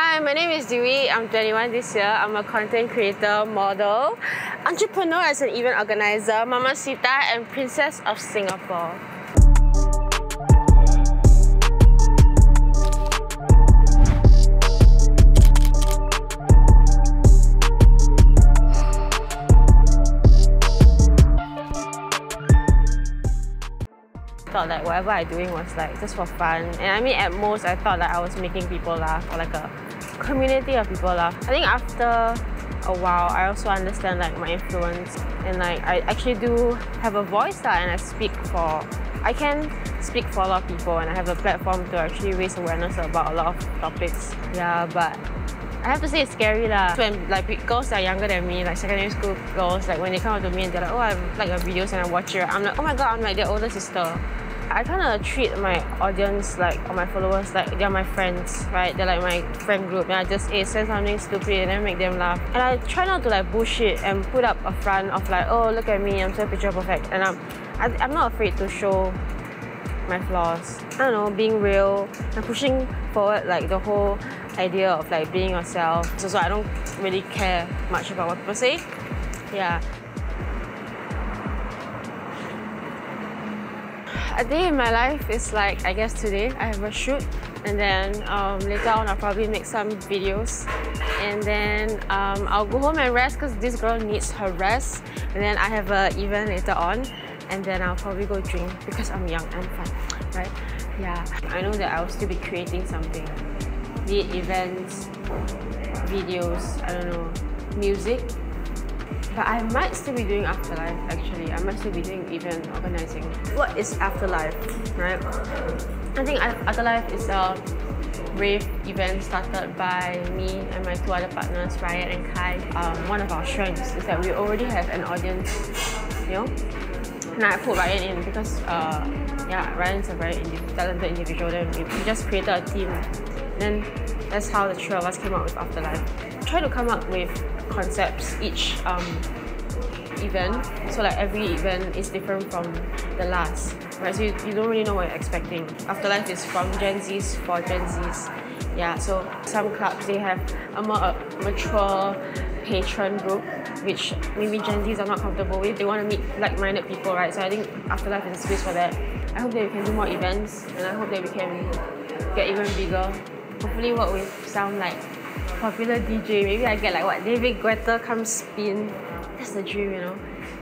Hi, my name is Dewy. I'm 21 this year. I'm a content creator, model, entrepreneur as an event organizer, Mama Sita, and Princess of Singapore. thought like whatever I doing was like just for fun. And I mean at most I thought like I was making people laugh or like a community of people laugh. I think after a while I also understand like my influence and like I actually do have a voice that and I speak for I can speak for a lot of people and I have a platform to actually raise awareness about a lot of topics. Yeah, but I have to say it's scary lah. When like girls that are younger than me, like secondary school girls, like when they come up to me and they're like, oh, I like your videos and I watch it, I'm like, oh my god, I'm like their older sister. I kind of treat my audience like or my followers like they're my friends, right? They're like my friend group, and I just eh, say something stupid and then make them laugh. And I try not to like bullshit and put up a front of like, oh look at me, I'm so picture perfect, and I'm I, am i am not afraid to show my flaws. I don't know, being real and pushing forward like the whole idea of like being yourself. So, so I don't really care much about what people say. Yeah. A day in my life is like, I guess today I have a shoot and then um, later on I'll probably make some videos and then um, I'll go home and rest because this girl needs her rest and then I have an event later on and then I'll probably go drink because I'm young and fun, right? Yeah, I know that I'll still be creating something be it events, videos, I don't know, music. But I might still be doing afterlife actually. I might still be doing event organizing. What is afterlife, right? I think afterlife is a rave event started by me and my two other partners, Ryan and Kai. Um, one of our strengths is that we already have an audience, you know? And I put Ryan in because, uh, yeah, Ryan's a very talented individual. Then we just created a team then that's how the three of us came up with Afterlife. Try to come up with concepts each um, event. So like every event is different from the last. Right? So you, you don't really know what you're expecting. Afterlife is from Gen Zs for Gen Zs. Yeah, so some clubs they have a more uh, mature patron group, which maybe Gen Zs are not comfortable with. They want to meet like-minded people, right? So I think Afterlife is a space for that. I hope that we can do more events, and I hope that we can get even bigger hopefully work with some like popular DJ. Maybe I get like what David Guetta come spin. That's the dream, you know.